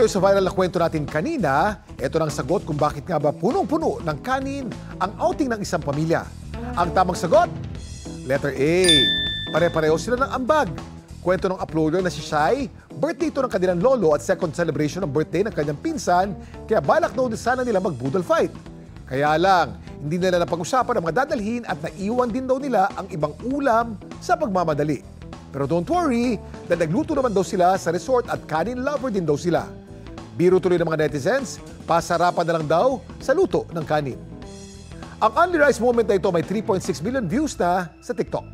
kayo sa viral na kwento natin kanina, ito ang sagot kung bakit nga ba punong-puno ng kanin ang outing ng isang pamilya. Ang tamang sagot, letter A. Pare-pareho sila ng ambag. Kwento ng uploader na si Shai, birthday ito ng kanilang lolo at second celebration ng birthday ng kanyang pinsan, kaya balak daw sana nila mag-boodle fight. Kaya lang, hindi nila napag-usapan ang mga dadalhin at naiwan din daw nila ang ibang ulam sa pagmamadali. Pero don't worry, dahil nagluto naman daw sila sa resort at kanin lover din daw sila. Biro tuloy ng mga netizens, pasarapan na lang daw sa luto ng kanin. Ang Only Rice moment na ito may 3.6 million views na sa TikTok.